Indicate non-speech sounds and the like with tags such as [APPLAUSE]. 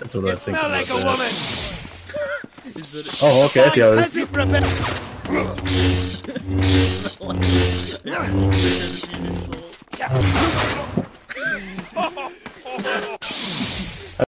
That's what I think. Smell [LAUGHS] oh, like a woman. Oh, okay. I see how it is.